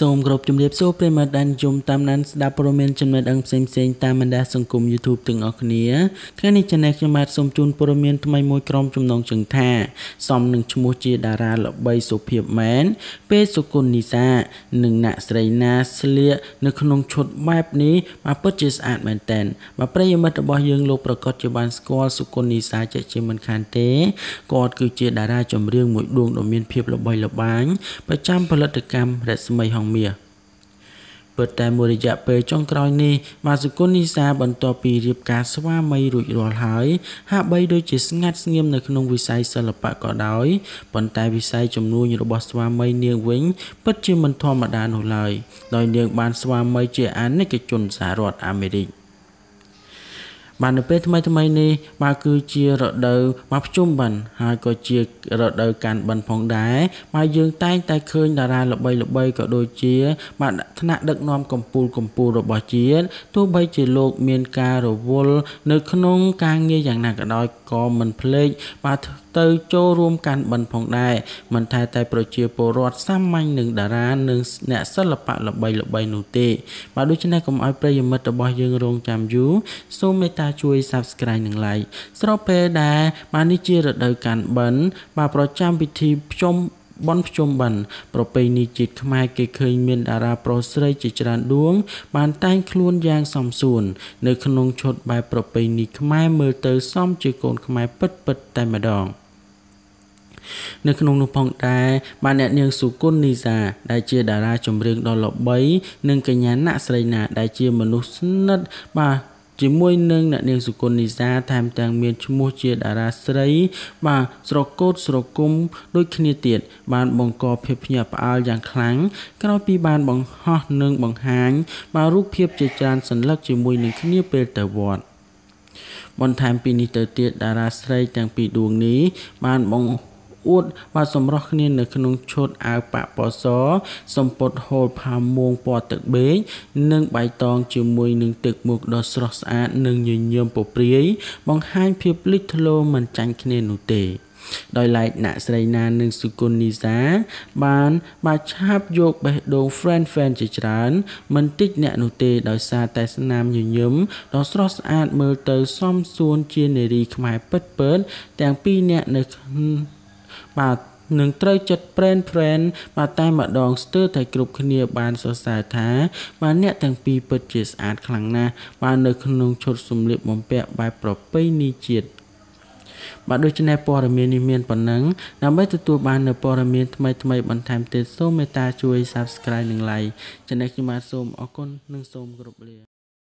សូមគោរពជំរាបសួរប្រិយមិត្តដែលនិយមតាមដានស្ដាប់ព័ត៌មានចំណេះដឹងផ្សេងៗតាមបណ្ដាសង្គម YouTube ទាំងអស់គ្នាថ្ងៃនេះចំណេះខ្ញុំបាទសូមជូនព័ត៌មានថ្មីមួយក្រុមចំណងជើងថាសមនឹងឈ្មោះជាតារាល្បីសុភាពមែនពេលសុគន្ធនីសានិងអ្នកស្រីណាស្លៀកនៅក្នុងឈុតបែបនេះមកពិតជាស្អាតមែនតើបាទប្រិយមិត្តរបស់យើងលោកប្រកាសជាបានស្គាល់សុគន្ធនីសាជាជាមិនខានទេគាត់គឺជាតារាចម្រៀងមួយដួងដ៏មានភាពល្បីល្បាញប្រចាំផលិតកម្មរស្មីហងមាសពិតតែមួយរយៈពេលចុងក្រោយនេះម៉ាសុគន្ធនីសាបន្ទាប់ពីរៀបការស្វាមីរួចរាល់ហើយហាក់បីដូចជាស្ងាត់ស្ងៀមនៅក្នុងវិស័យសិល្បៈក៏ដោយប៉ុន្តែវិស័យជំនួញរបស់ស្វាមីនាងវិញពិតជាមិនធម្មតានោះឡើយដោយនាងបានស្វាមីជាអាណិកជនសហរដ្ឋអាមេរិក បាទនៅពេលថ្មីថ្មីនេះបាទគឺជារដូវមកភ្ជុំបិណ្ឌហើយក៏ជារដូវកាន់បិណ្ឌផងដែរបាទយើងតែងតែឃើញតារាល្បីល្បីក៏ដូចជាបាទថ្នាក់ដឹកនាំកម្ពុជាកម្ពុជារបស់ជាតិទោះបីជាលោកមានការរវល់នៅក្នុងការងារយ៉ាងណាក៏ដោយក៏មិនភ្លេចបាទទៅចូលរួមកាន់បិណ្ឌផងដែរមិនថាតែប្រជាពលរដ្ឋសាមញ្ញនិងតារានិងអ្នកសិល្បៈល្បីល្បីនោះទេបាទដូច្នេះកុំឲ្យប្រិយមិត្តរបស់យើងរងចាំយូរសូមមេត្តាជួយ Subscribe និង Like ស្របពេលដែលបាទនេះជារដូវកាន់បិណ្ឌបាទប្រចាំពិធីភ្ជុំបនភ្ជុំបិណ្ឌប្រពៃណីជាតិខ្មែរគេឃើញមានតារាប្រុសស្រីជាច្រើនដួង បានតែងខ្លួនយ៉ាងសមសួន នៅក្នុងឈុតបែបប្រពៃណីខ្មែរមើលទៅសមជាកូនខ្មែរពិតពិតតែម្ដងនៅក្នុងនោះផងដែរបានអ្នកនាងសុគន្ធនីសាដែលជាតារាចម្រៀងដ៏ល្បី និងកញ្ញាណាក់ស្រីណាដែលជាមនុស្សស្និទ្ធបាទ ជាមួយនឹងអ្នកនាងសុគន្ធនីសាថែមទាំងមានឈ្មោះជាតារាស្រី បាទស្រកូតស្រគុំដូចគ្នាទៀតបានបង្កភាពភ្ញាក់ផ្អើលយ៉ាងខ្លាំងក្រោយពីបានបង្ហោះនិងបង្ហាញបាទរូបភាពជាច្រើនសន្លឹកជាមួយនឹងគ្នាពេលទៅវត្តបន្ថែមពីនេះទៅទៀតតារាស្រីទាំងពីរដួងនេះបានបង្អួត បាទសម្រស់គ្នានៅក្នុងឈុតអាវប៉ាក់ពណ៌សសំពត់ហូលផាមួងពណ៌ទឹកបេកនិងបៃតងជាមួយនឹងទឹកមុខដ៏ស្រស់ស្អាតនិងញញឹមពព្រាយបង្ហាញភាពលេចធ្លោមិនចាញ់គ្នានោះទេដោយឡែកអ្នកស្រីណានិងសុគន្ធនីសា បានបាឆាប់យកបេះដូង friend fan ជាច្រើនមិនតិចអ្នកនោះទេដោយសារតែស្នាមញញឹមដ៏ស្រស់ស្អាតមើលទៅសមសួនជានារីខ្មែរពិតៗទាំងពីរអ្នកនៅ បាទនឹងត្រូវចិត្តប្រេនប្រេនបាទតែម្ដងស្ទើរតែគ្រប់គ្នាបានសរសើរថា បាទអ្នកទាំងពីរពិតជាស្អាតខ្លាំងណាស់បាទនៅក្នុងឈុតសម្លៀកបំពាក់បែបប្រពៃណីជាតិបាទដូច្នេះព័ត៌មាននេះមានប៉ុណ្ណឹងដើម្បីទទួលបាននូវព័ត៌មានថ្មីថ្មីបន្ថែមទៀតសូមមេត្តាជួយ Subscribe និង Like ចំណែកខ្ញុំបាទសូមអរគុណនិងសូមគោរពលា